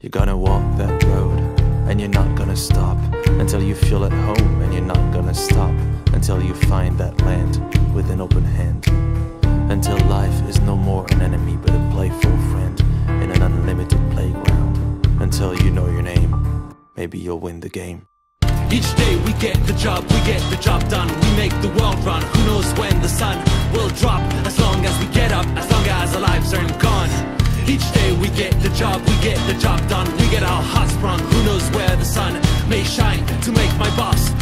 You're gonna walk that road and you're not gonna stop until you feel at home and you're not gonna stop until you find that land with an open hand. Until life is no more an enemy but a playful friend in an unlimited playground. Until you know your name, maybe you'll win the game. Each day we get the job, we get the job done. We make the world run. Who knows when the sun will drop? As long as we get up, as long get the job, we get the job done. We get our hearts sprung. Who knows where the sun may shine to make my boss